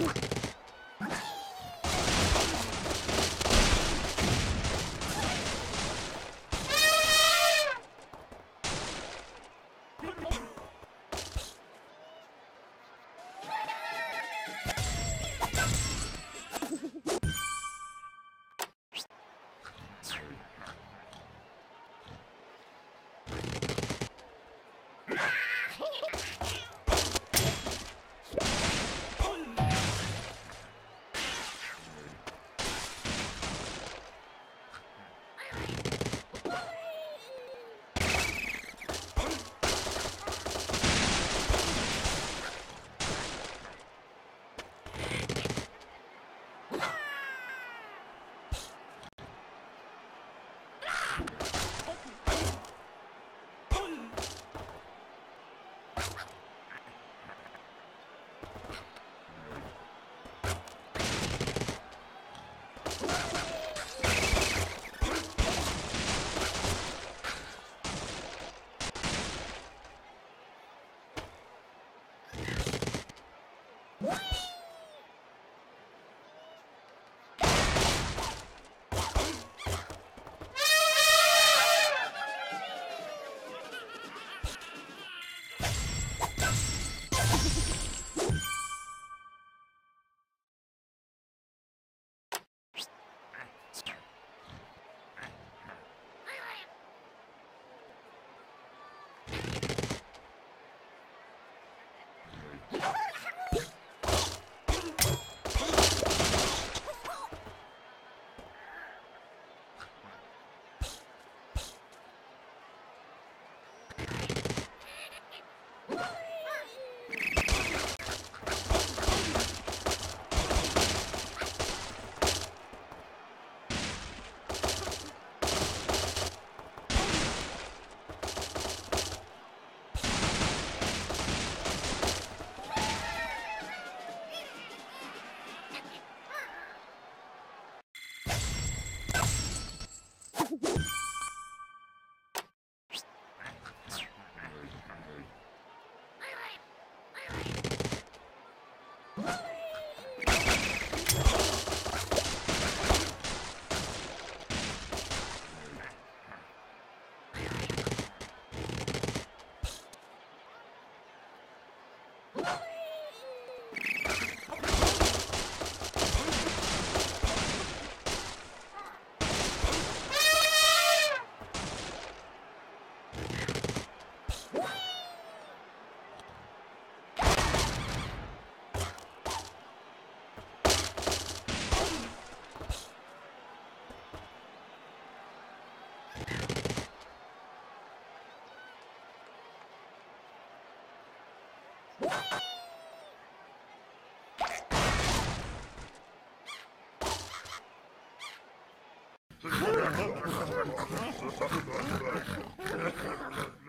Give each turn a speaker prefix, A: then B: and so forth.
A: Woo! Ha ha ha ha ha!